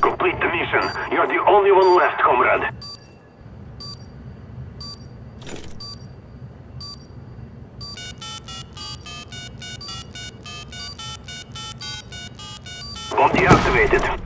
complete the mission. You're the only one left, comrade. Bomb deactivated.